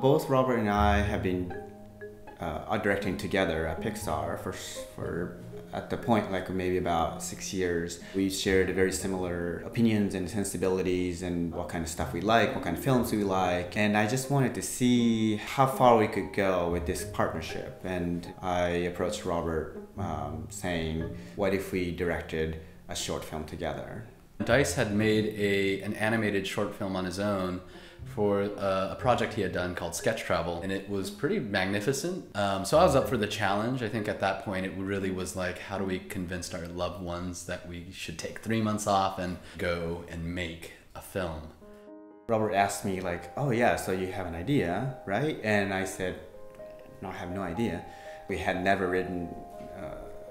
Both Robert and I have been uh, directing together at Pixar for for at the point like maybe about six years. We shared very similar opinions and sensibilities and what kind of stuff we like, what kind of films we like, and I just wanted to see how far we could go with this partnership. And I approached Robert um, saying, "What if we directed a short film together?" Dice had made a an animated short film on his own for uh, a project he had done called Sketch Travel, and it was pretty magnificent. Um, so I was up for the challenge. I think at that point it really was like, how do we convince our loved ones that we should take three months off and go and make a film? Robert asked me like, "Oh yeah, so you have an idea, right?" And I said, "No, I have no idea. We had never written a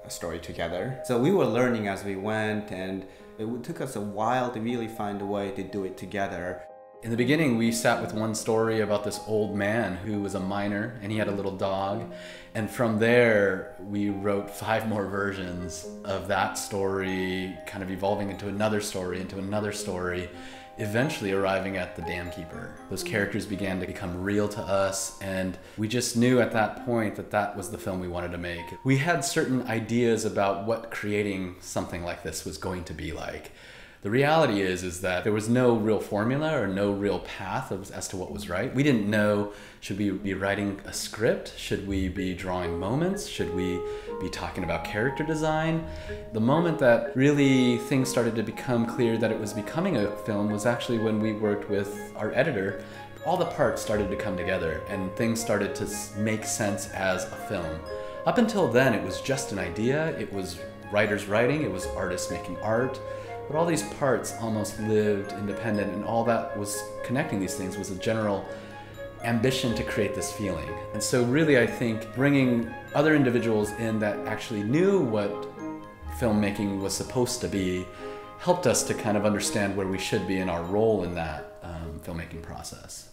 story together, so we were learning as we went, and it took us a while to really find a way to do it together." In the beginning, we sat with one story about this old man who was a miner and he had a little dog. And from there, we wrote five more versions of that story, kind of evolving into another story, into another story, eventually arriving at the Dam Keeper. Those characters began to become real to us, and we just knew at that point that that was the film we wanted to make. We had certain ideas about what creating something like this was going to be like. The reality is is that there was no real formula or no real path of, as to what was right. We didn't know should we be writing a script? Should we be drawing moments? Should we be talking about character design? The moment that really things started to become clear that it was becoming a film was actually when we worked with our editor. All the parts started to come together and things started to make sense as a film. Up until then, it was just an idea. It was writers writing, it was artists making art. But all these parts almost lived independent, and all that was connecting these things was a general ambition to create this feeling. And so, really, I think bringing other individuals in that actually knew what filmmaking was supposed to be helped us to kind of understand where we should be in our role in that um, filmmaking process.